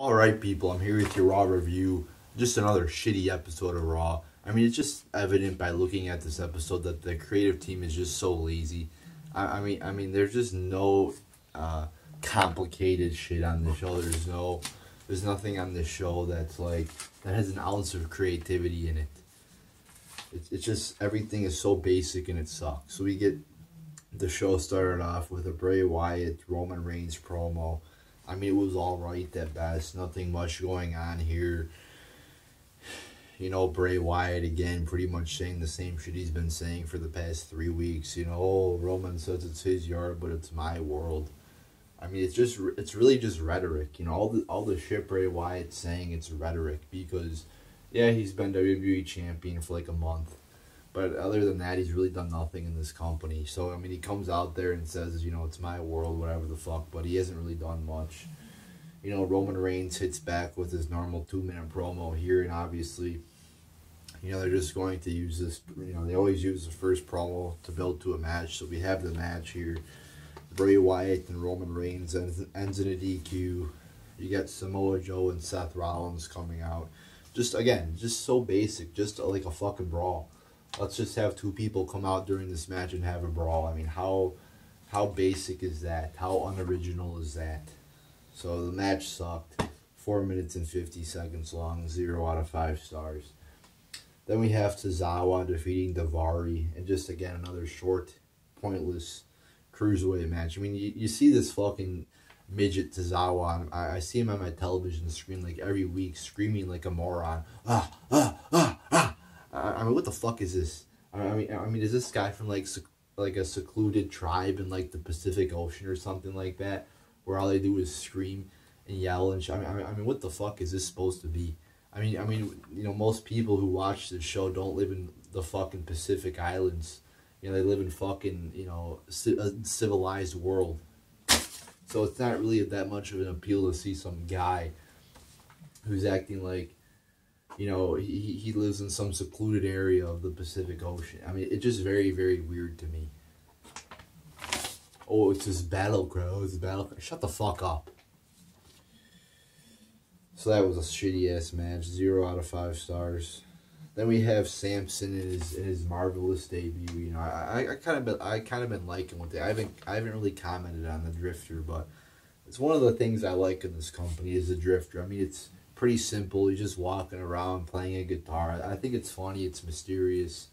All right, people, I'm here with your Raw review. Just another shitty episode of Raw. I mean, it's just evident by looking at this episode that the creative team is just so lazy. I, I mean, I mean, there's just no uh, complicated shit on the show. There's no, there's nothing on this show that's like that has an ounce of creativity in it. It's it's just everything is so basic and it sucks. So we get the show started off with a Bray Wyatt Roman Reigns promo I mean, it was all right at best. Nothing much going on here. You know, Bray Wyatt again, pretty much saying the same shit he's been saying for the past three weeks. You know, oh, Roman says it's his yard, but it's my world. I mean, it's just it's really just rhetoric. You know, all the all the shit Bray Wyatt's saying it's rhetoric because, yeah, he's been WWE champion for like a month but other than that, he's really done nothing in this company. So I mean, he comes out there and says, you know, it's my world, whatever the fuck. But he hasn't really done much. You know, Roman Reigns hits back with his normal two minute promo here, and obviously, you know, they're just going to use this. You know, they always use the first promo to build to a match. So we have the match here. Bray Wyatt and Roman Reigns ends, ends in a DQ. You get Samoa Joe and Seth Rollins coming out. Just again, just so basic, just like a fucking brawl let's just have two people come out during this match and have a brawl. I mean, how how basic is that? How unoriginal is that? So the match sucked. Four minutes and fifty seconds long. Zero out of five stars. Then we have Tozawa defeating Daivari, and just again another short, pointless cruiserweight match. I mean, you, you see this fucking midget Tozawa. I, I see him on my television screen like every week, screaming like a moron. Ah, ah, ah, ah. I, mean, what the fuck is this? I mean, I mean, is this guy from like like a secluded tribe in like the Pacific Ocean or something like that, where all they do is scream and yell and sh- I mean, I mean, what the fuck is this supposed to be? I mean, I mean, you know, most people who watch this show don't live in the fucking Pacific Islands. You know, they live in fucking you know a civilized world. So it's not really that much of an appeal to see some guy who's acting like you know, he, he lives in some secluded area of the Pacific Ocean. I mean, it's just very, very weird to me. Oh, it's this battleground. It's battle. Shut the fuck up. So that was a shitty ass match. Zero out of five stars. Then we have Samson in his in his marvelous debut. You know, I, I, I kind of been I kind of been liking what they. I haven't I haven't really commented on the Drifter, but it's one of the things I like in this company is the Drifter. I mean, it's pretty simple. He's just walking around playing a guitar. I think it's funny. It's mysterious.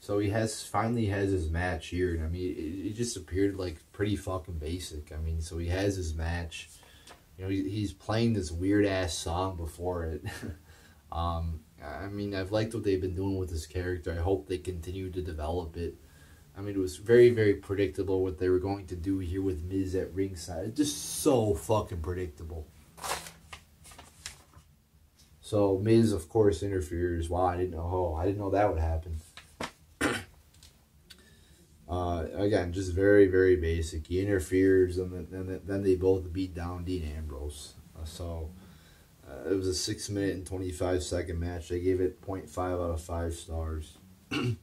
So he has finally has his match here. I mean, it, it just appeared like pretty fucking basic. I mean, so he has his match. You know, he, he's playing this weird ass song before it. um, I mean, I've liked what they've been doing with this character. I hope they continue to develop it. I mean, it was very, very predictable what they were going to do here with Miz at ringside. It's just so fucking predictable. So Miz, of course, interferes. Wow, I didn't know. Oh, I didn't know that would happen. uh, again, just very, very basic. He interferes, and then then they both beat down Dean Ambrose. Uh, so uh, it was a six minute and twenty five second match. They gave it 0.5 out of five stars. then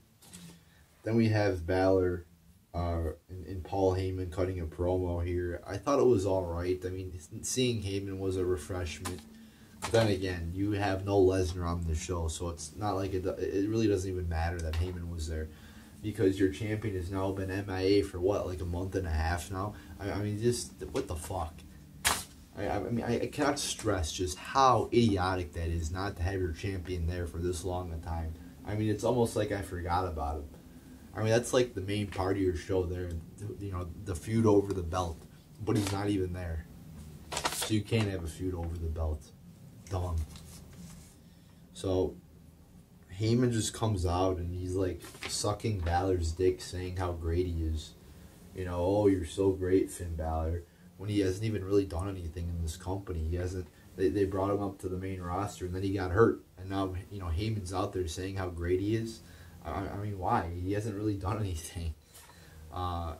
we have Balor uh, and, and, Paul Heyman cutting a promo here. I thought it was all right. I mean, seeing Heyman was a refreshment. Then again, you have no Lesnar on the show, so it's not like it. It really doesn't even matter that Heyman was there, because your champion has now been MIA for what, like a month and a half now. I, I mean, just what the fuck. I, I mean, I, I cannot stress just how idiotic that is not to have your champion there for this long a time. I mean, it's almost like I forgot about him. I mean, that's like the main part of your show there. You know, the feud over the belt, but he's not even there, so you can't have a feud over the belt dumb. So Heyman just comes out and he's like sucking Balor's dick, saying how great he is. You know, oh, you're so great, Finn Balor. When he hasn't even really done anything in this company, he hasn't. They, they brought him up to the main roster, and then he got hurt, and now you know Heyman's out there saying how great he is. I, I mean, why? He hasn't really done anything. Uh,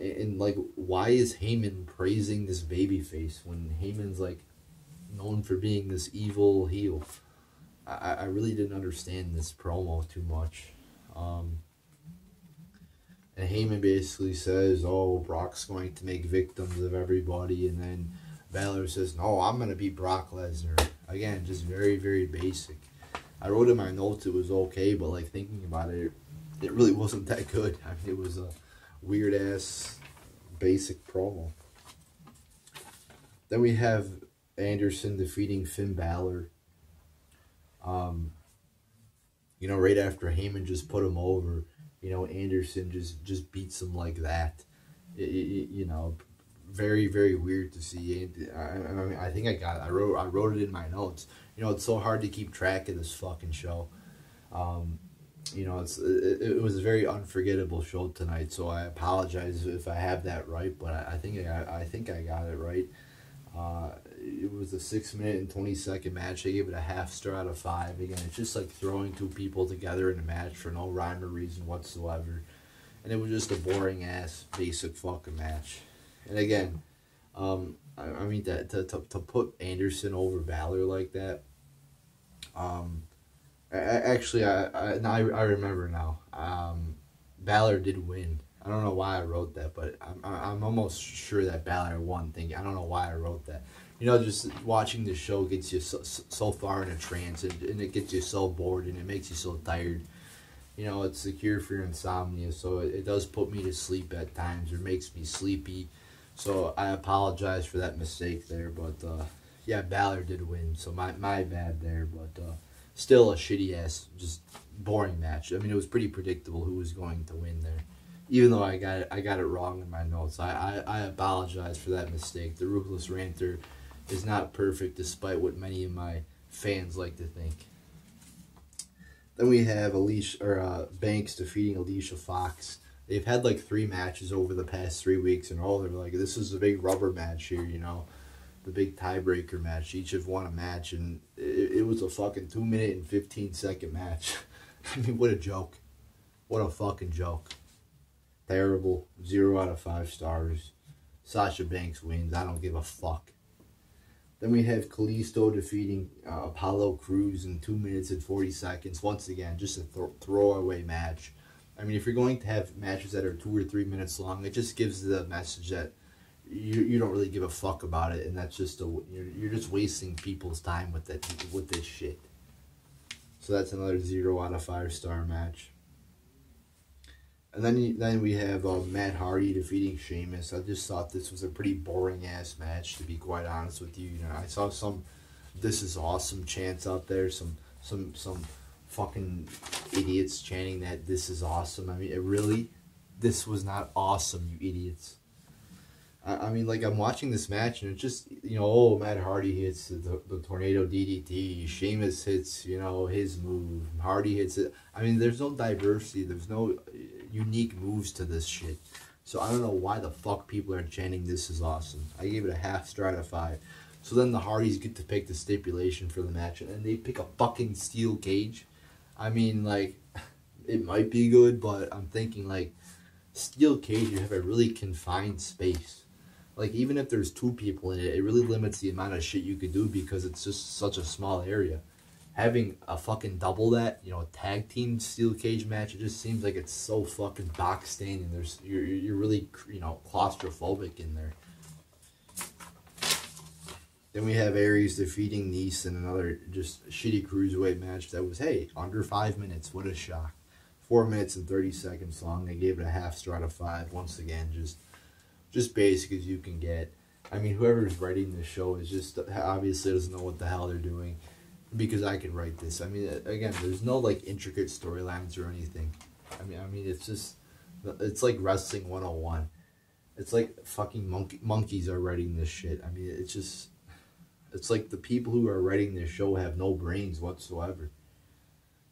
and like, why is Heyman praising this baby face when Heyman's like known for being this evil heel. I, I really didn't understand this promo too much. Um, and Heyman basically says, "Oh, Brock's going to make victims of everybody," and then Balor says, "No, I'm gonna beat Brock Lesnar." Again, just very very basic. I wrote in my notes it was okay, but like thinking about it, it really wasn't that good. I mean, it was a weird ass basic promo. Then we have Anderson defeating Finn Balor. Um, you know, right after Heyman just put him over, you know, Anderson just just beats him like that. It, it, you know, very very weird to see. I, I mean, I think I got. I wrote I wrote it in my notes. You know, it's so hard to keep track of this fucking show. Um, you know, it's it, it, was a very unforgettable show tonight. So I apologize if I have that right, but I, I think I I think I got it right. Uh, it was a six minute and 20 second match. I gave it a half star out of five. Again, it's just like throwing two people together in a match for no rhyme or reason whatsoever. And it was just a boring ass, basic fucking match. And again, um, I, I mean, that to, to, to put Anderson over Balor like that, um, I, actually, I, I, I, I remember now. Um, Balor did win I don't know why I wrote that, but I'm, I'm almost sure that Balor won. Thinking I don't know why I wrote that. You know, just watching the show gets you so, so far in a trance, and, and it gets you so bored, and it makes you so tired. You know, it's the cure for your insomnia, so it, it does put me to sleep at times, or makes me sleepy. So I apologize for that mistake there, but uh, yeah, Balor did win, so my my bad there, but uh, still a shitty ass, just boring match. I mean, it was pretty predictable who was going to win there even though I got it, I got it wrong in my notes. I, I, I apologize for that mistake. The Ruthless Ranter is not perfect, despite what many of my fans like to think. Then we have Alicia or uh, Banks defeating Alicia Fox. They've had like three matches over the past three weeks, and all they're like, this is a big rubber match here, you know, the big tiebreaker match. Each have won a match, and it, it was a fucking two minute and fifteen second match. I mean, what a joke! What a fucking joke! Terrible. Zero out of five stars. Sasha Banks wins. I don't give a fuck. Then we have Kalisto defeating uh, Apollo Crews in 2 minutes and 40 seconds. Once again, just a th throwaway match. I mean, if you're going to have matches that are 2 or 3 minutes long, it just gives the message that you, you don't really give a fuck about it. And that's just a, you're, you're just wasting people's time with, that, with this shit. So that's another 0 out of 5 star match. And then then we have uh, Matt Hardy defeating Sheamus. I just thought this was a pretty boring ass match, to be quite honest with you. You know, I saw some "This is awesome" chants out there. Some some some fucking idiots chanting that "This is awesome." I mean, it really, this was not awesome, you idiots. I, I mean, like I'm watching this match and it's just you know, oh Matt Hardy hits the, the tornado DDT. Sheamus hits you know his move. Hardy hits it. I mean, there's no diversity. There's no unique moves to this shit. So I don't know why the fuck people are chanting this is awesome. I gave it a half star out of five. So then the Hardys get to pick the stipulation for the match and they pick a fucking steel cage. I mean like it might be good, but I'm thinking like steel cage you have a really confined space. Like even if there's two people in it, it really limits the amount of shit you could do because it's just such a small area having a fucking double that, you know, tag team steel cage match, it just seems like it's so fucking box standing. There's you're you're really you know claustrophobic in there. Then we have Aries defeating Nese in another just shitty cruiserweight match that was hey under five minutes. What a shock! Four minutes and thirty seconds long. They gave it a half star out of five. Once again, just just basic as you can get. I mean, whoever's writing this show is just obviously doesn't know what the hell they're doing because I can write this. I mean, again, there's no like intricate storylines or anything. I mean, I mean, it's just it's like wrestling 101. It's like fucking monkey monkeys are writing this shit. I mean, it's just it's like the people who are writing this show have no brains whatsoever.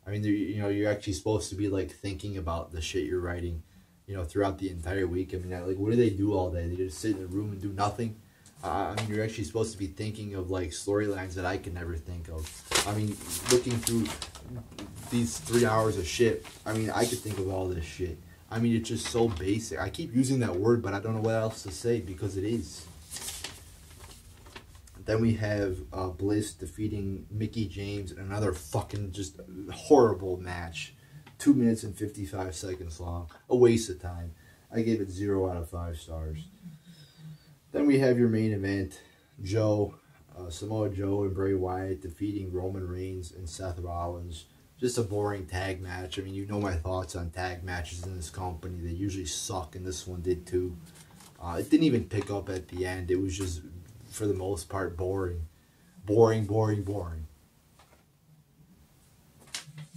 I mean, you know, you're actually supposed to be like thinking about the shit you're writing, you know, throughout the entire week. I mean, like, what do they do all day? They just sit in a room and do nothing. Uh, I mean, you're actually supposed to be thinking of like storylines that I can never think of. I mean, looking through these three hours of shit, I mean, I could think of all this shit. I mean, it's just so basic. I keep using that word, but I don't know what else to say because it is. Then we have uh, Bliss defeating Mickie James in another fucking just horrible match. Two minutes and 55 seconds long. A waste of time. I gave it zero out of five stars. Then we have your main event, Joe, uh, Samoa Joe, and Bray Wyatt defeating Roman Reigns and Seth Rollins. Just a boring tag match. I mean, you know my thoughts on tag matches in this company. They usually suck, and this one did too. Uh, it didn't even pick up at the end. It was just, for the most part, boring. Boring, boring, boring.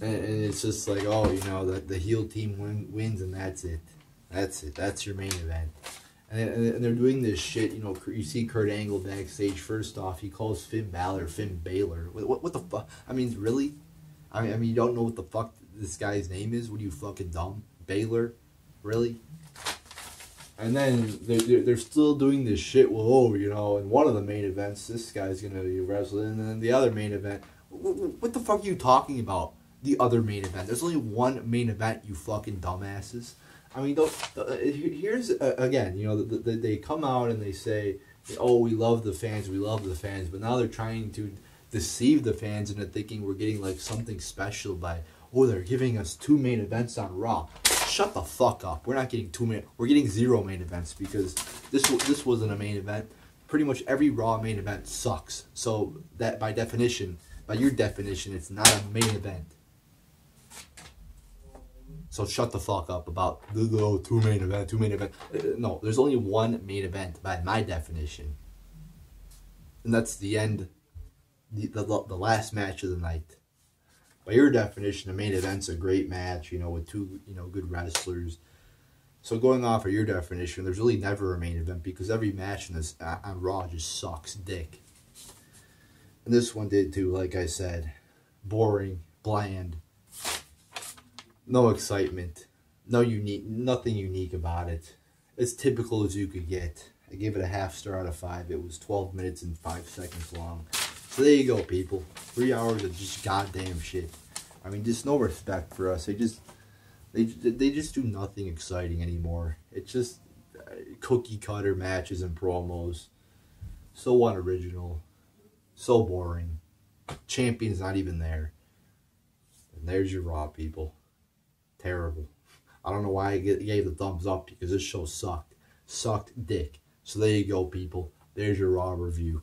And, and it's just like, oh, you know, the, the heel team win, wins, and that's it. That's it. That's your main event. And, they're doing this shit, you know. You see Kurt Angle backstage. First off, he calls Finn Balor Finn Balor. What, what, what the fuck? I mean, really? I mean, I mean, you don't know what the fuck this guy's name is? What are you fucking dumb? Baylor? Really? And then they're, they're, still doing this shit. Well, oh, you know, in one of the main events, this guy's gonna be wrestling, and then the other main event. What the fuck are you talking about? The other main event. There's only one main event, you fucking dumbasses. I mean, here's uh, again, you know, the, the, they come out and they say, "Oh, we love the fans, we love the fans," but now they're trying to deceive the fans into thinking we're getting like something special by, oh, they're giving us two main events on Raw. Shut the fuck up. We're not getting two main. We're getting zero main events because this this wasn't a main event. Pretty much every Raw main event sucks. So that by definition, by your definition, it's not a main event. So shut the fuck up about the, two main event, two main event. Uh, no, there's only one main event by my definition, and that's the end, the the, the last match of the night. By your definition, the main event's a great match, you know, with two you know good wrestlers. So going off of your definition, there's really never a main event because every match in this uh, on Raw just sucks dick. And this one did too, like I said, boring, bland no excitement, no unique, nothing unique about it. As typical as you could get. I gave it a half star out of five. It was 12 minutes and five seconds long. So there you go, people. Three hours of just goddamn shit. I mean, just no respect for us. They just, they they just do nothing exciting anymore. It's just uh, cookie cutter matches and promos. So unoriginal. So boring. Champion's not even there. And there's your Raw, people. Terrible. I don't know why I gave the thumbs up because this show sucked. Sucked dick. So there you go, people. There's your Raw review.